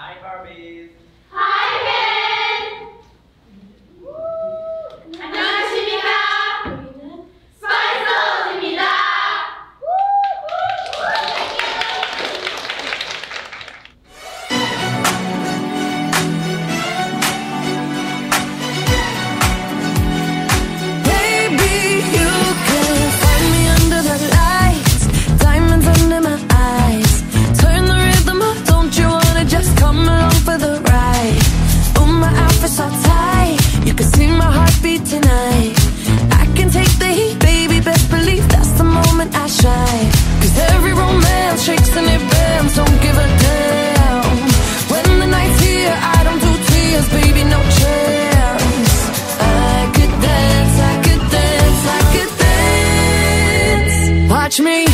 Hi, Barbies. Hi, touch me.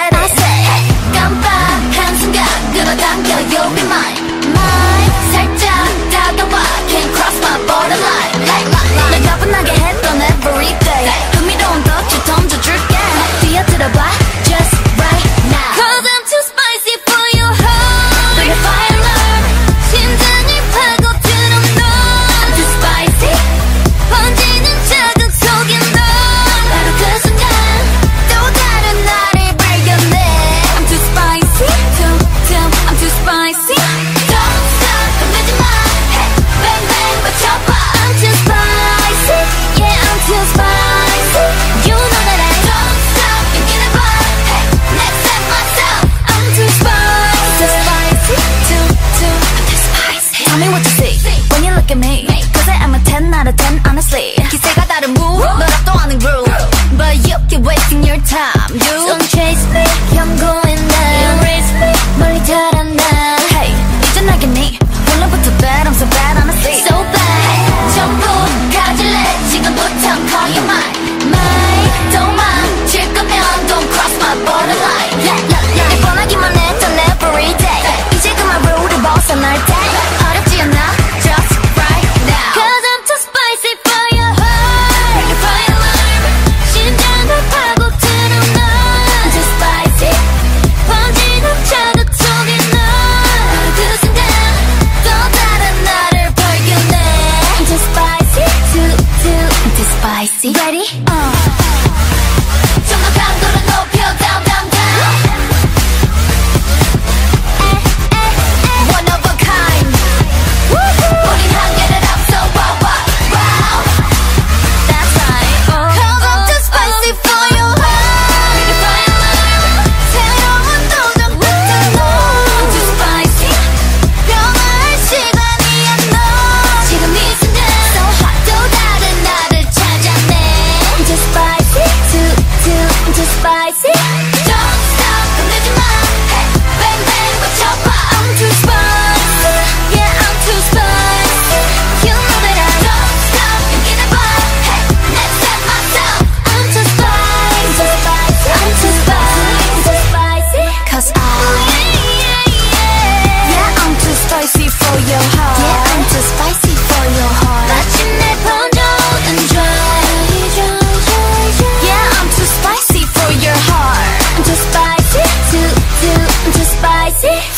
I it. spicy. Ready? Uh.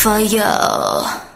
for you.